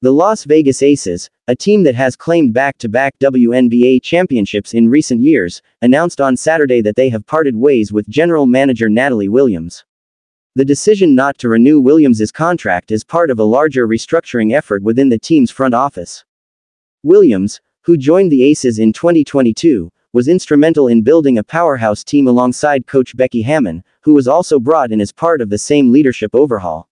The Las Vegas Aces, a team that has claimed back-to-back WNBA championships in recent years, announced on Saturday that they have parted ways with general manager Natalie Williams. The decision not to renew Williams's contract is part of a larger restructuring effort within the team's front office. Williams, who joined the Aces in 2022, was instrumental in building a powerhouse team alongside coach Becky Hammon, who was also brought in as part of the same leadership overhaul.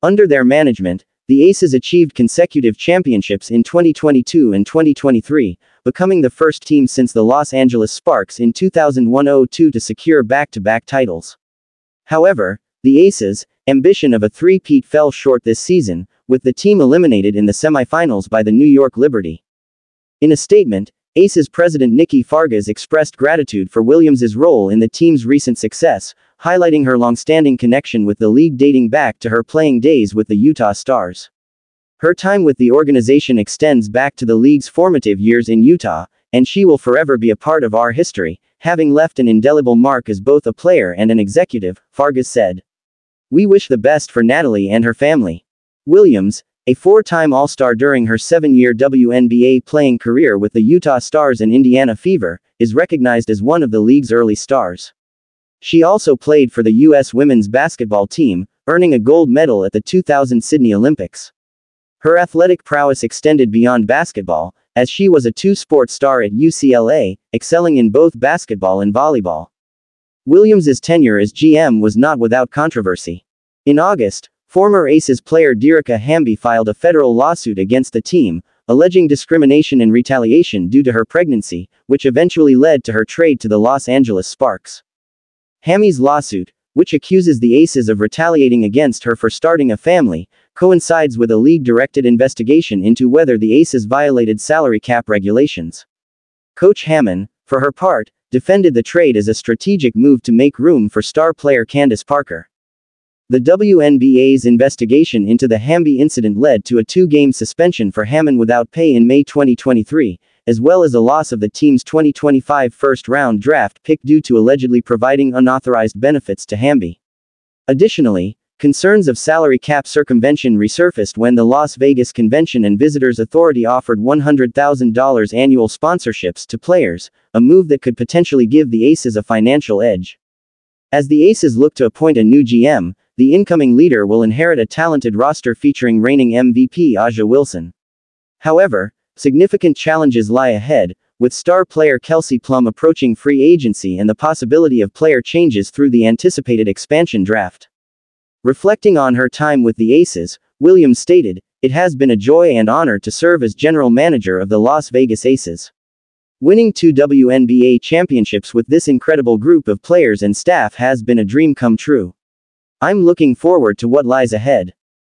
Under their management, the Aces achieved consecutive championships in 2022 and 2023, becoming the first team since the Los Angeles Sparks in 2001-02 to secure back-to-back titles. However, the Aces' ambition of a three-peat fell short this season, with the team eliminated in the semifinals by the New York Liberty. In a statement, Aces president Nikki Fargas expressed gratitude for Williams's role in the team's recent success, highlighting her long-standing connection with the league dating back to her playing days with the Utah Starzz. Her time with the organization extends back to the league's formative years in Utah, and she will forever be a part of our history, having left an indelible mark as both a player and an executive, Fargas said. We wish the best for Natalie and her family. Williams, a four-time All-Star during her seven-year WNBA playing career with the Utah Starzz and Indiana Fever, is recognized as one of the league's early stars. She also played for the U.S. women's basketball team, earning a gold medal at the 2000 Sydney Olympics. Her athletic prowess extended beyond basketball, as she was a two-sport star at UCLA, excelling in both basketball and volleyball. Williams's tenure as GM was not without controversy. In August, Former Aces player Dearica Hamby filed a federal lawsuit against the team, alleging discrimination and retaliation due to her pregnancy, which eventually led to her trade to the Los Angeles Sparks. Hamby's lawsuit, which accuses the Aces of retaliating against her for starting a family, coincides with a league-directed investigation into whether the Aces violated salary cap regulations. Coach Hammon, for her part, defended the trade as a strategic move to make room for star player Candace Parker. The WNBA's investigation into the Hamby incident led to a two-game suspension for Hammon without pay in May 2023, as well as a loss of the team's 2025 first-round draft pick due to allegedly providing unauthorized benefits to Hamby. Additionally, concerns of salary cap circumvention resurfaced when the Las Vegas Convention and Visitors Authority offered $100,000 annual sponsorships to players, a move that could potentially give the Aces a financial edge. As the Aces look to appoint a new GM, the incoming leader will inherit a talented roster featuring reigning MVP A'ja Wilson. However, significant challenges lie ahead, with star player Kelsey Plum approaching free agency and the possibility of player changes through the anticipated expansion draft. Reflecting on her time with the Aces, Williams stated, It has been a joy and honor to serve as general manager of the Las Vegas Aces. Winning two WNBA championships with this incredible group of players and staff has been a dream come true. I'm looking forward to what lies ahead.